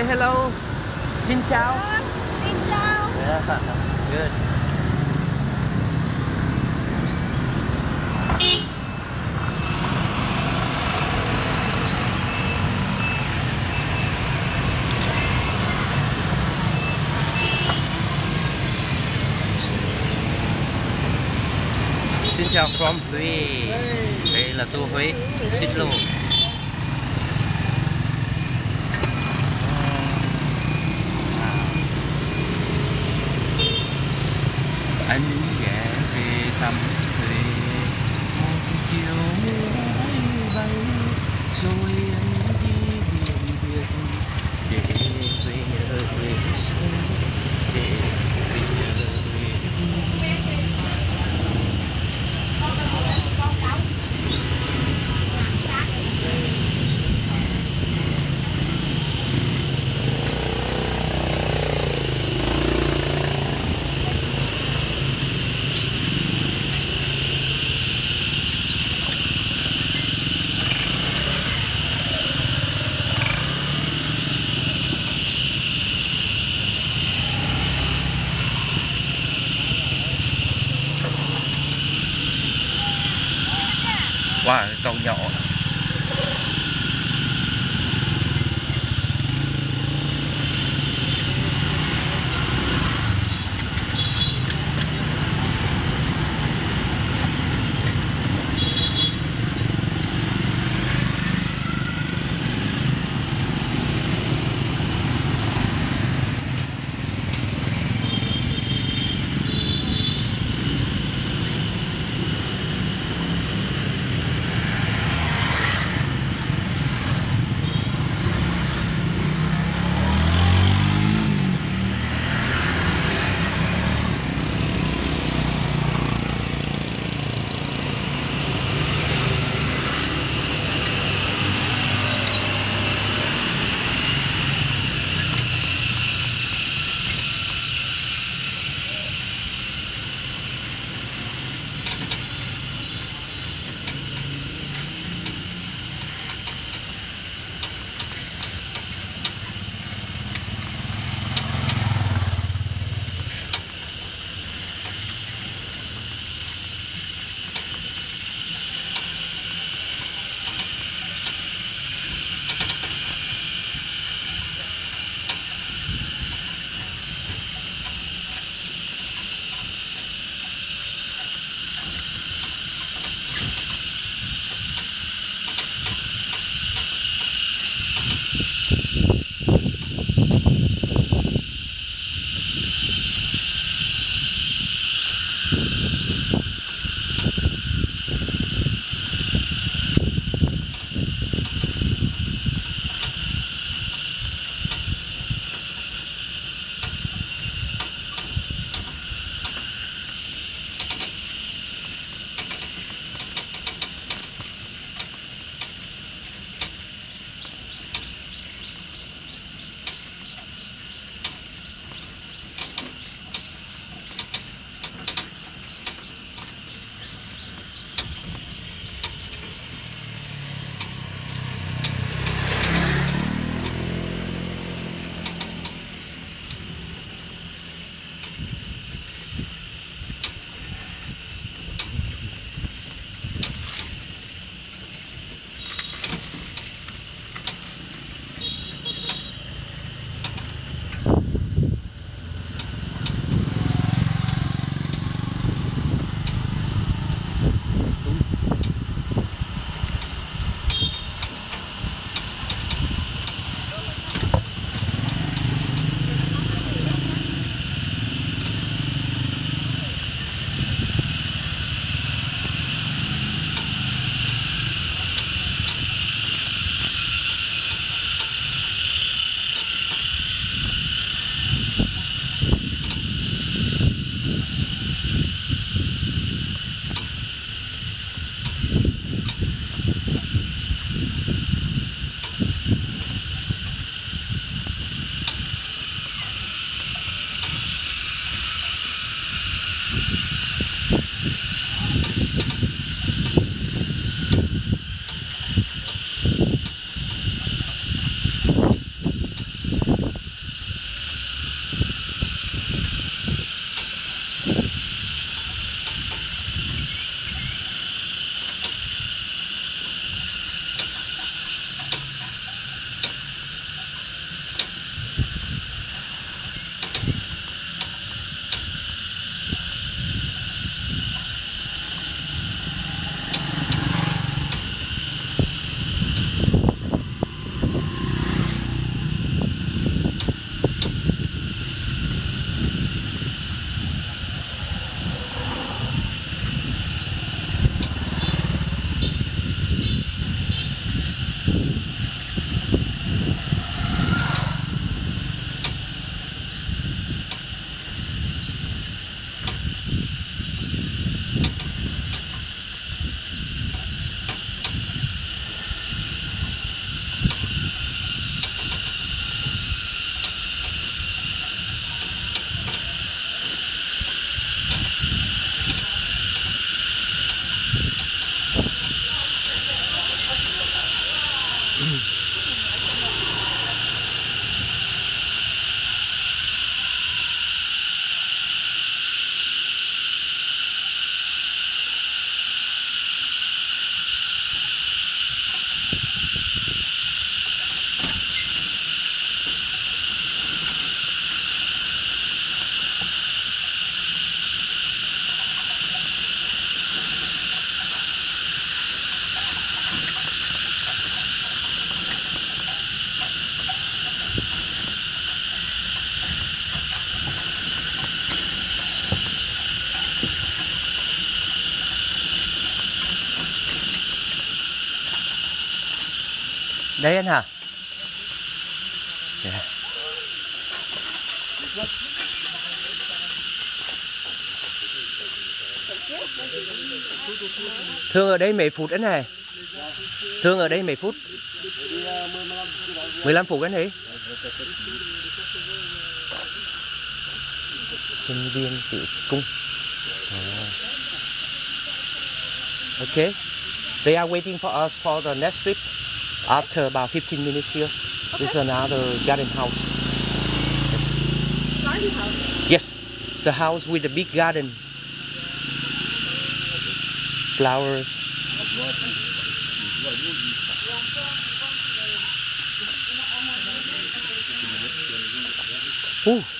Say hello. Xin chào. Xin chào. Yeah. Good. Xin chào from Huế. Đây là tour Huế. Xích lô. anh ghé về thăm Huế một chiều mây bay rồi đấy anh hả? Yeah. À? Thương ở đây mấy phút anh này? Thương ở đây mấy phút? 15 phút anh ấy? sinh viên tự cung. Oh. Okay. They are waiting for us for the next trip. After about 15 minutes here, okay. there's another garden house. Yes. Garden house? Yes, the house with the big garden. Flowers. Ooh.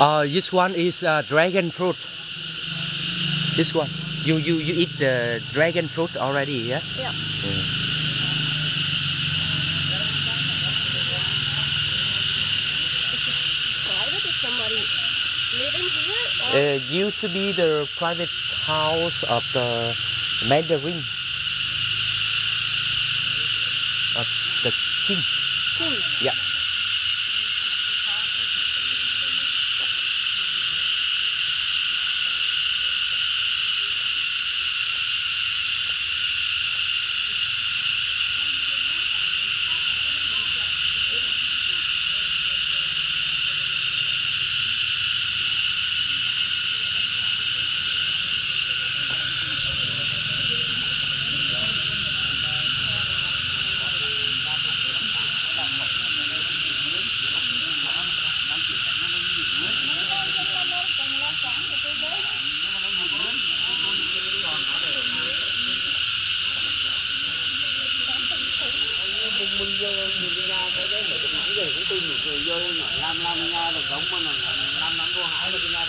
Uh, this one is uh, dragon fruit. This one. You you you eat the dragon fruit already, yeah? Yeah. Private? Is somebody living here? Or Uh, used to be the private house of the Mandarin. Of the king. king? Yeah. cái cái mà cũng mảnh gì cũng tin mình cười vô nhỏ năm năm nha đồng cống mình năm năm vô hải là cái nha